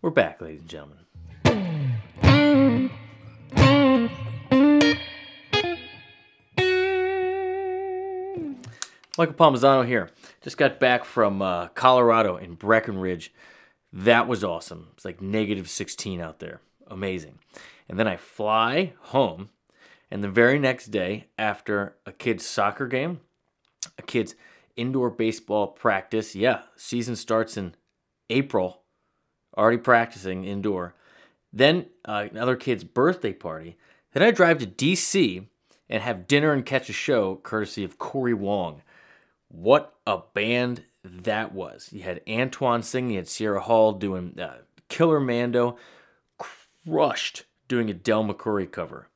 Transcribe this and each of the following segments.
We're back, ladies and gentlemen. Michael Palmisano here. Just got back from uh, Colorado in Breckenridge. That was awesome. It's like negative 16 out there. Amazing. And then I fly home, and the very next day, after a kid's soccer game, a kid's indoor baseball practice, yeah, season starts in April, already practicing indoor. Then uh, another kid's birthday party. Then I drive to DC and have dinner and catch a show courtesy of Cory Wong. What a band that was. You had Antoine singing, you had Sierra Hull doing uh, Killer Mando, crushed doing a Del McCoury cover.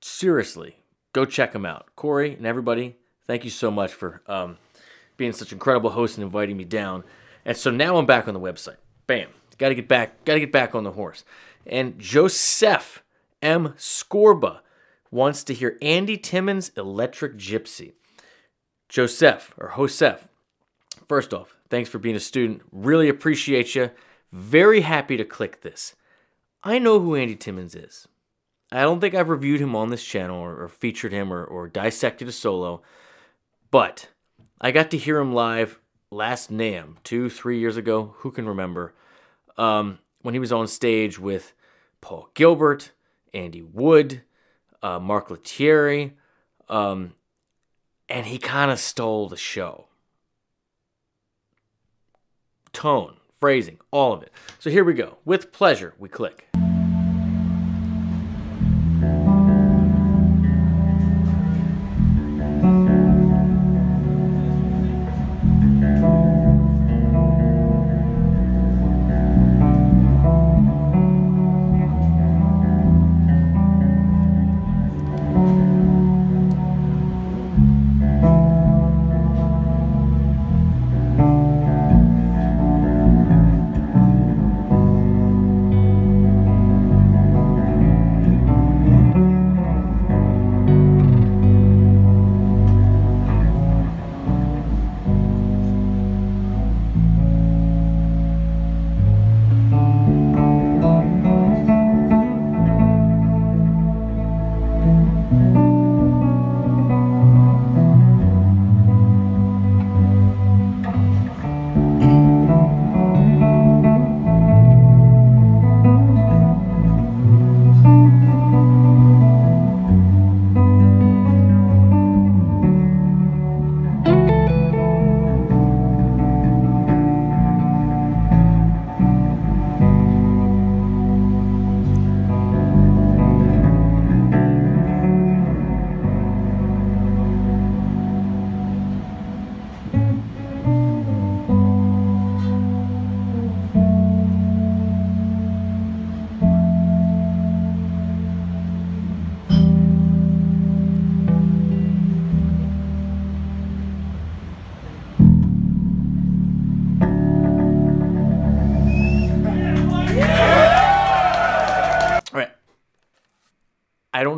Seriously, go check them out. Corey and everybody, thank you so much for um, being such incredible hosts and inviting me down. And so now I'm back on the website. Bam. Got to get back. Got to get back on the horse. And Joseph M. Scorba wants to hear Andy Timmons' Electric Gypsy. Joseph or Joseph, first off, thanks for being a student. Really appreciate you. Very happy to click this. I know who Andy Timmons is. I don't think I've reviewed him on this channel or, or featured him or, or dissected a solo, but I got to hear him live last NAMM two, three years ago. Who can remember? Um, when he was on stage with Paul Gilbert, Andy Wood, uh, Mark Lettieri, um, and he kind of stole the show. Tone, phrasing, all of it. So here we go. With pleasure, we click.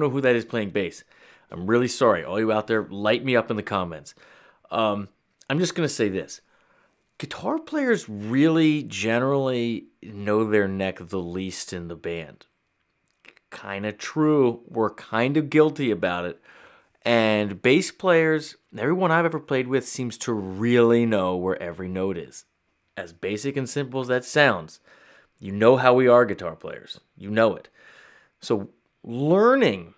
Don't know who that is playing bass. I'm really sorry. All you out there, light me up in the comments. Um, I'm just going to say this. Guitar players really generally know their neck the least in the band. Kind of true. We're kind of guilty about it. And bass players, everyone I've ever played with seems to really know where every note is. As basic and simple as that sounds, you know how we are guitar players. You know it. So learning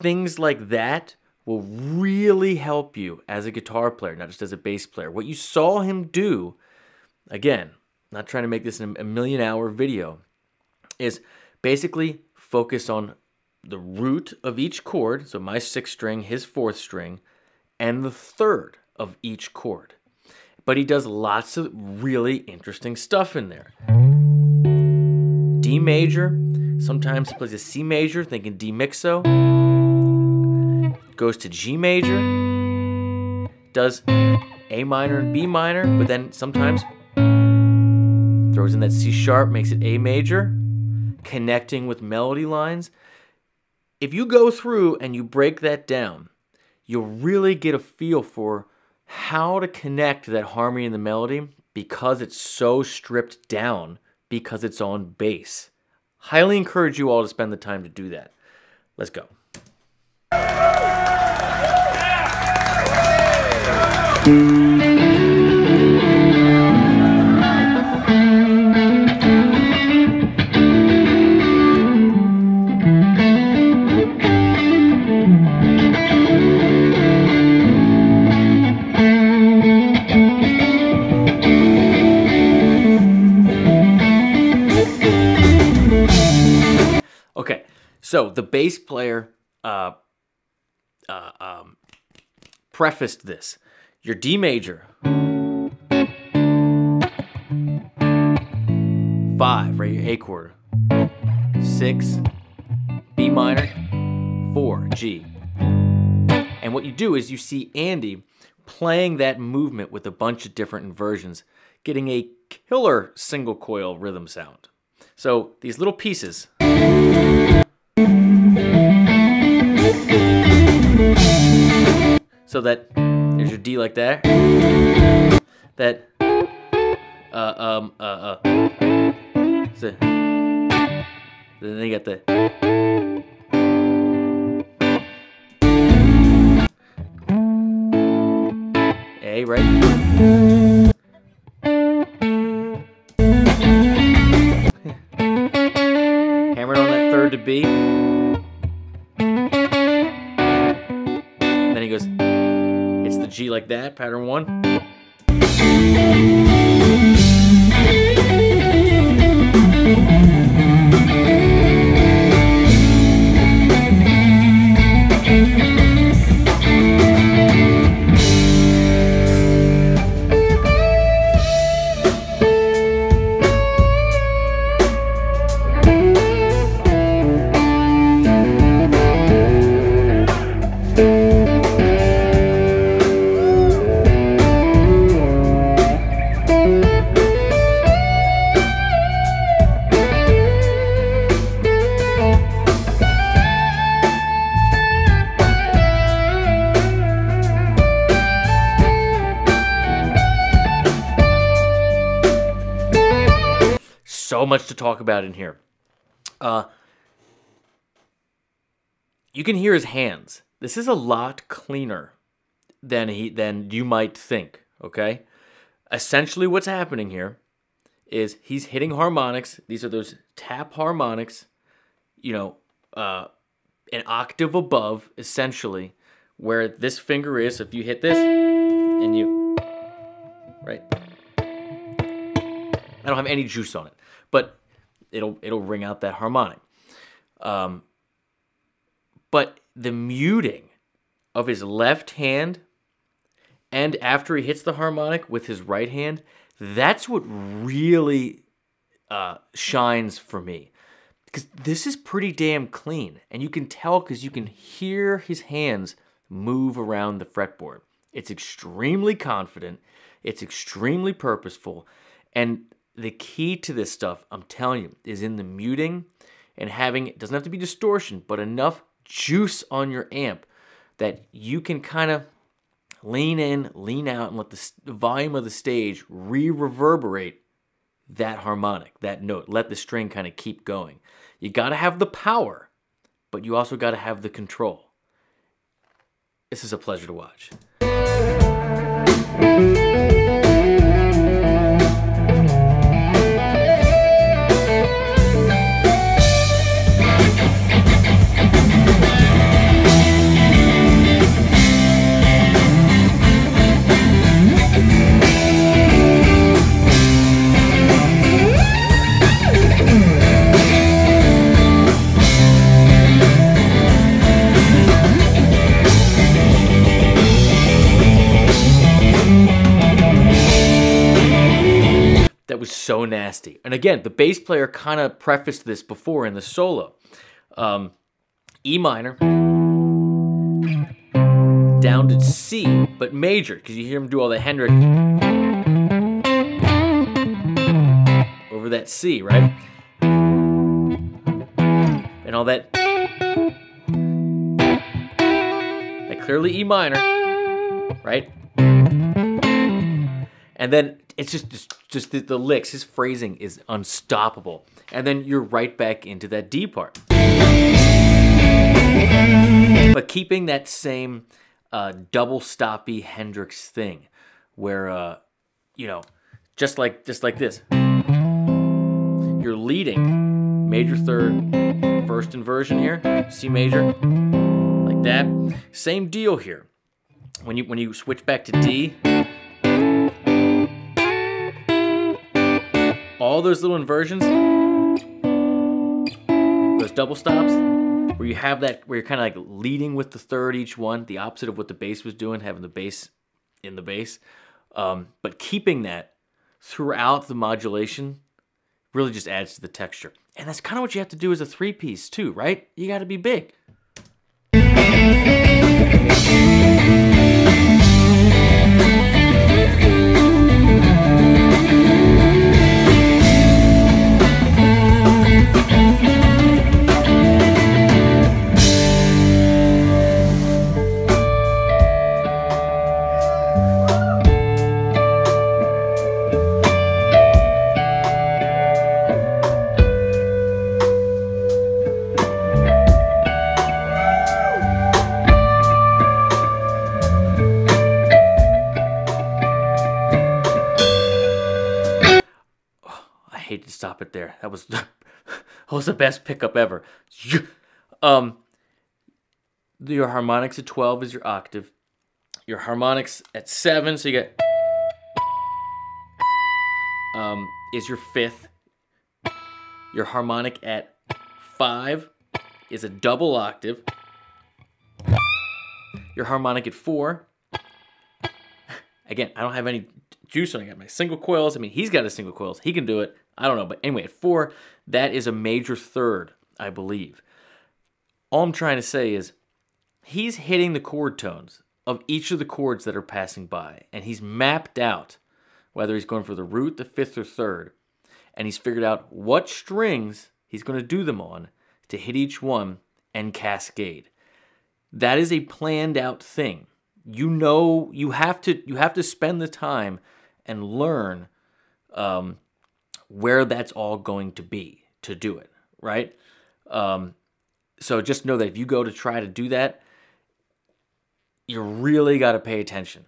things like that will really help you as a guitar player, not just as a bass player. What you saw him do, again, not trying to make this a million hour video, is basically focus on the root of each chord, so my sixth string, his fourth string, and the third of each chord. But he does lots of really interesting stuff in there. D major, Sometimes he plays a C major, thinking D mixo. Goes to G major. Does A minor and B minor, but then sometimes throws in that C sharp, makes it A major, connecting with melody lines. If you go through and you break that down, you'll really get a feel for how to connect that harmony and the melody because it's so stripped down because it's on bass. Highly encourage you all to spend the time to do that. Let's go. Okay, so the bass player uh, uh, um, prefaced this. Your D major, five, right? Your A chord, six, B minor, four, G. And what you do is you see Andy playing that movement with a bunch of different inversions, getting a killer single coil rhythm sound. So these little pieces. So that there's your D like that. That uh um uh uh so, then you got the A, right? Hammered on that third to B. the G like that, pattern one. So much to talk about in here. Uh, you can hear his hands. This is a lot cleaner than he than you might think. Okay, essentially, what's happening here is he's hitting harmonics. These are those tap harmonics. You know, uh, an octave above, essentially, where this finger is. So If you hit this, and you right. I don't have any juice on it, but it'll it'll ring out that harmonic. Um, but the muting of his left hand and after he hits the harmonic with his right hand, that's what really uh, shines for me. Because this is pretty damn clean. And you can tell because you can hear his hands move around the fretboard. It's extremely confident, it's extremely purposeful. And the key to this stuff, I'm telling you, is in the muting and having it doesn't have to be distortion, but enough juice on your amp that you can kind of lean in, lean out, and let the, volume of the stage re reverberate that harmonic, that note. Let the string kind of keep going. You got to have the power, but you also got to have the control. This is a pleasure to watch. So nasty. And again, the bass player kind of prefaced this before in the solo. Um, E minor, down to C, but major, because you hear him do all the Hendrix over that C, right? And all that. That clearly E minor, right? And then it's just just, just the, the licks. His phrasing is unstoppable. And then you're right back into that D part. But keeping that same uh, double stoppy Hendrix thing, where uh, you know, just like just like this, you're leading major third, first inversion here, C major, like that. Same deal here. When you when you switch back to D, all those little inversions, those double stops, where you have that, where you're kind of like leading with the third each one, the opposite of what the bass was doing, having the bass in the bass, um, but keeping that throughout the modulation really just adds to the texture. And that's kind of what you have to do as a three piece too, right? You got to be big. Stop it there. That was that was the best pickup ever. Um, your harmonics at twelve is your octave. Your harmonics at seven, so you get um, is your fifth. Your harmonic at five is a double octave. Your harmonic at four. Again, I don't have any juice. I got my single coils. I mean, he's got his single coils. He can do it. I don't know. But anyway, at four, that is a major third, I believe. All I'm trying to say is he's hitting the chord tones of each of the chords that are passing by. And he's mapped out whether he's going for the root, the fifth, or third. And he's figured out what strings he's going to do them on to hit each one and cascade. That is a planned out thing. You know you have to you have to spend the time and learn um, where that's all going to be to do it, right? Um, so just know that if you go to try to do that, you really got to pay attention.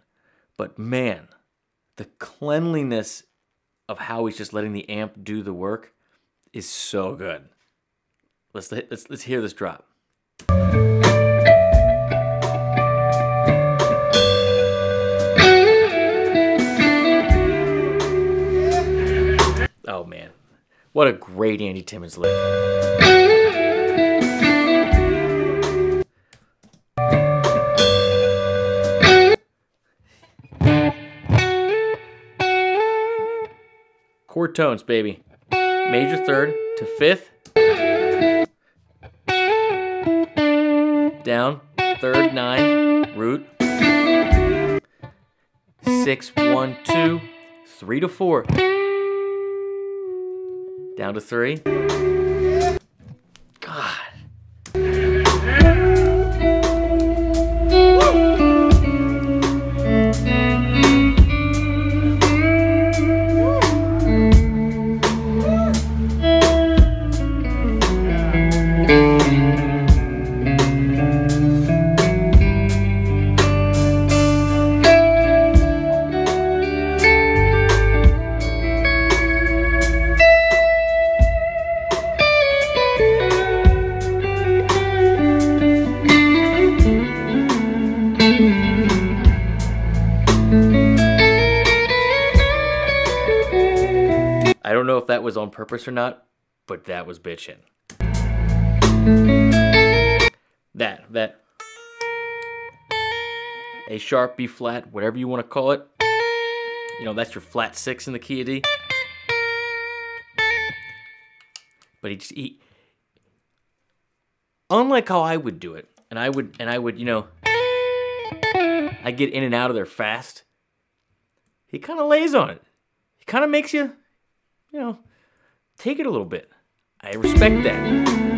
But man, the cleanliness of how he's just letting the amp do the work is so good. Let's let's let's hear this drop. Oh man, what a great Andy Timmons lick. Chord tones, baby. Major third to fifth. Down, third, nine, root. Six, one, two, three to four. Down to three. Was on purpose or not, but that was bitchin'. That, that. A sharp, B flat, whatever you want to call it. You know, that's your flat six in the key of D. But he, just, he unlike how I would do it, and I would, and I would, you know, I get in and out of there fast. He kind of lays on it. He kind of makes you, you know, take it a little bit. I respect that.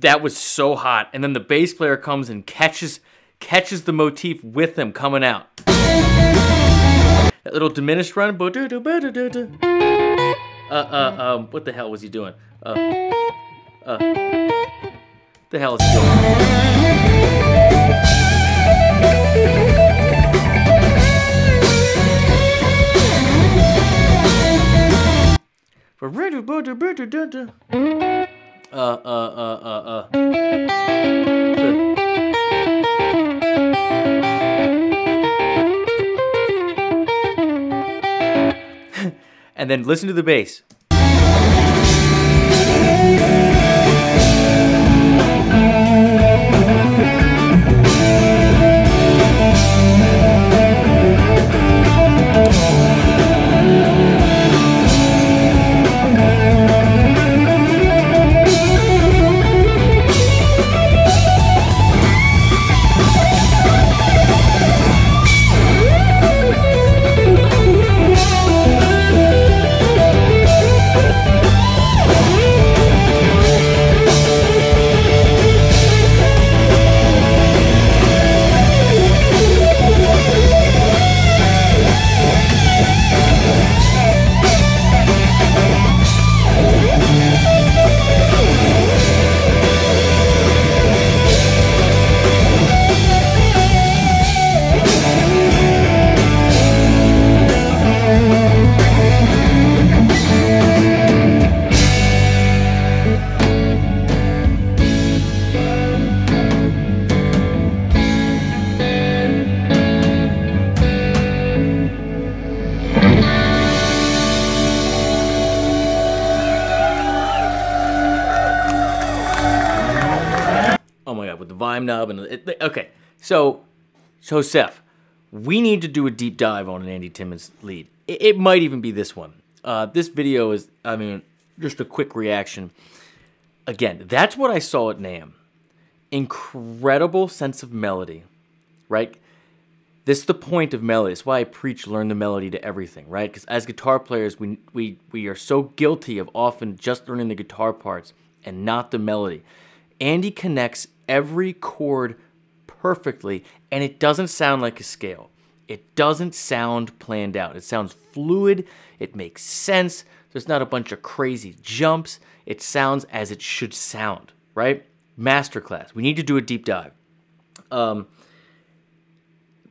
That was so hot. And then the bass player comes and catches catches the motif with them coming out. That little diminished run. Uh, uh, um, what the hell was he doing? Uh, uh, the hell is he doing? Uh, uh, uh, uh, uh. and then listen to the bass. Vime nub and it, okay. So, so Seth, we need to do a deep dive on an Andy Timmons lead. It, it might even be this one. Uh, this video is, I mean, just a quick reaction. Again, that's what I saw at NAMM. Incredible sense of melody, right? This is the point of melody. It's why I preach learn the melody to everything, right? Because as guitar players, we, we, we are so guilty of often just learning the guitar parts and not the melody. Andy connects every chord perfectly, and it doesn't sound like a scale. It doesn't sound planned out. It sounds fluid. It makes sense. There's not a bunch of crazy jumps. It sounds as it should sound, right? Masterclass. We need to do a deep dive. Um,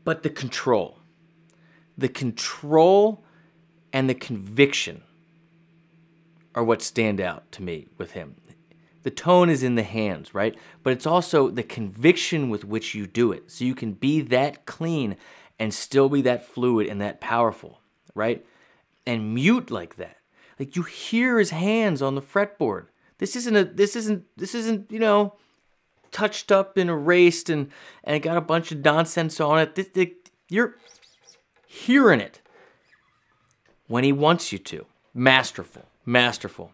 but the control, the control and the conviction are what stand out to me with him. The tone is in the hands, right? But it's also the conviction with which you do it. So you can be that clean and still be that fluid and that powerful, right? And mute like that. Like you hear his hands on the fretboard. This isn't a this isn't this isn't, you know, touched up and erased and and got a bunch of nonsense on it. This, this, you're hearing it when he wants you to. Masterful. Masterful.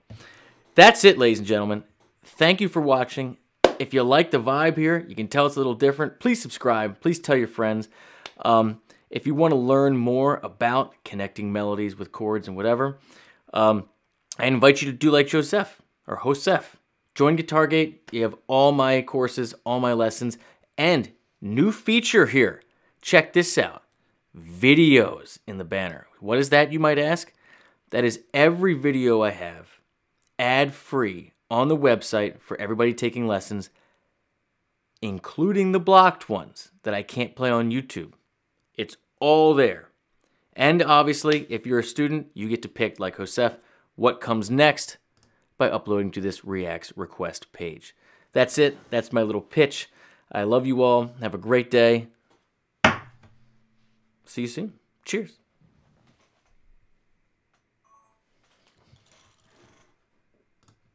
That's it, ladies and gentlemen. Thank you for watching. If you like the vibe here, you can tell it's a little different. Please subscribe. Please tell your friends. Um, if you want to learn more about connecting melodies with chords and whatever, um, I invite you to do like Joseph or Joseph. Join GuitarGate. You have all my courses, all my lessons, and new feature here. Check this out videos in the banner. What is that, you might ask? That is every video I have ad free on the website for everybody taking lessons, including the blocked ones that I can't play on YouTube. It's all there. And obviously, if you're a student, you get to pick, like Josef, what comes next by uploading to this Reacts request page. That's it. That's my little pitch. I love you all. Have a great day. See you soon. Cheers.